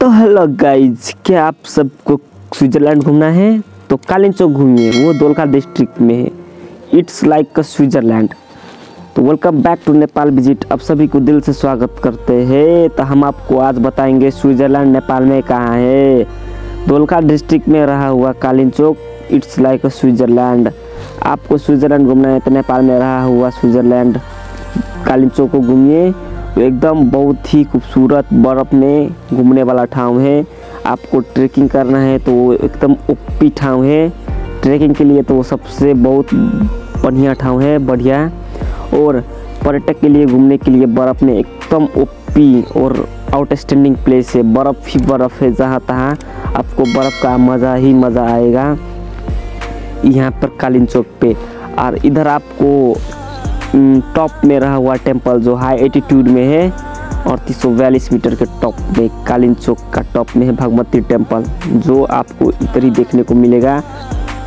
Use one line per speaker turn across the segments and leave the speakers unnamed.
तो hello guys क्या आप सबको स्विट्जरलैंड घूमना है? तो कालिन चौक घूमिए, वो दोलका डिस्ट्रिक्ट में है। इट्स लाइक अ स्विट्जरलैंड तो welcome back to Nepal visit आप सभी को दिल से स्वागत करते हैं। तो हम आपको आज बताएँगे स्विट्जरलैंड नेपाल में कहाँ है। दोलखा डिस्ट्रिक्ट में रहा हुआ Kalinchowk it's like Switzerland आपको स्विट्जरलैंड घूमना है तो नेपाल में रहा हुआ स्विट्जरलैंड कालिन चौक को घूमिए। एकदम बहुत ही खूबसूरत बर्फ़ में घूमने वाला ठाव है। आपको ट्रैकिंग करना है तो एकदम ओपी ठाव है। ट्रैकिंग के लिए तो सबसे बहुत बढ़िया ठाव है, बढ़िया। और पर्यटक के लिए घूमने के लिए बर्फ़ में एकदम ओपी और आउटस्टैंडिंग प्लेस है। बर्फ़ ही बर्फ़ है जहाँ तहाँ आपको बर्फ़ का मज़ा ही मज़ा आएगा। यहाँ पर कालीन चौक पे। और इधर आपको टॉप में रहा हुआ टेंपल जो हाई एटीट्यूड में है और तीन मीटर के टॉप में कालीन चौक का टॉप में है भगवती टेंपल जो आपको इधर ही देखने को मिलेगा।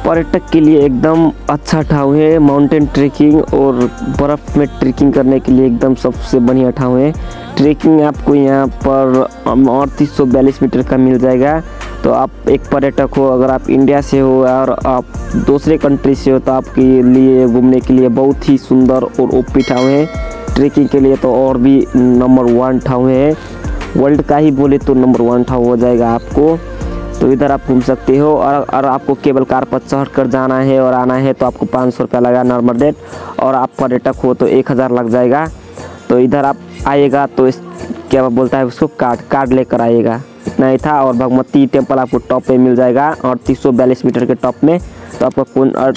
पर्यटक के लिए एकदम अच्छा ठाव है माउंटेन ट्रेकिंग और बर्फ़ में ट्रेकिंग करने के लिए एकदम सबसे बढ़िया ठाव है। ट्रेकिंग आपको यहाँ पर अड़तीस सौ बयालीस मीटर का मिल जाएगा। तो आप एक पर्यटक हो, अगर आप इंडिया से हो और आप दूसरे कंट्री से हो तो आपके लिए घूमने के लिए बहुत ही सुंदर और ओपी ठाव है। ट्रेकिंग के लिए तो और भी नंबर वन ठाव है। वर्ल्ड का ही बोले तो नंबर वन ठाव हो जाएगा आपको। तो इधर आप घूम सकते हो और अगर आपको केबल कार पर चढ़ कर जाना है और आना है तो आपको पाँच सौ रुपया लगा नॉर्मल रेट और आप पर्यटक हो तो एक हज़ार लग जाएगा। तो इधर आप आइएगा तो इस, क्या बोलता है उसको कार्ड कार्ड लेकर आइएगा इतना ही था और भगवती टेंपल आपको टॉप पे मिल जाएगा अड़तीस मीटर के टॉप में। तो आपको कौन और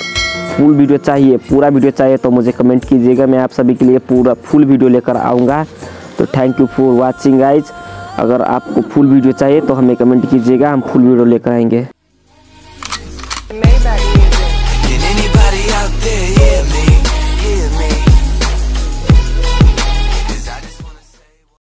फुल वीडियो चाहिए, पूरा वीडियो चाहिए तो मुझे कमेंट कीजिएगा, मैं आप सभी के लिए पूरा फुल वीडियो लेकर आऊँगा। तो thank you for watching guys अगर आपको फुल वीडियो चाहिए तो हमें कमेंट कीजिएगा, हम फुल वीडियो लेकर आएँगे।